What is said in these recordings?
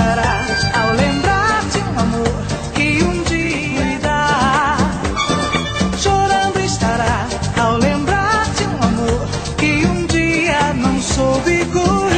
Estará ao lembrar de um amor que um dia lhe dá. Chorando estará ao lembrar de um amor que um dia não soube cuidar.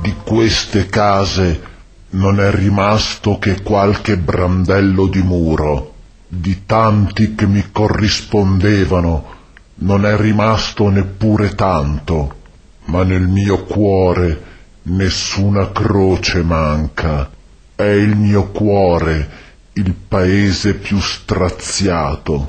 Di queste case non è rimasto che qualche brandello di muro. Di tanti che mi corrispondevano non è rimasto neppure tanto, ma nel mio cuore nessuna croce manca. È il mio cuore il paese più straziato.